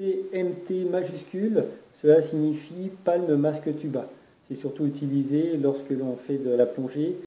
PMT majuscule, cela signifie palme masque tuba. C'est surtout utilisé lorsque l'on fait de la plongée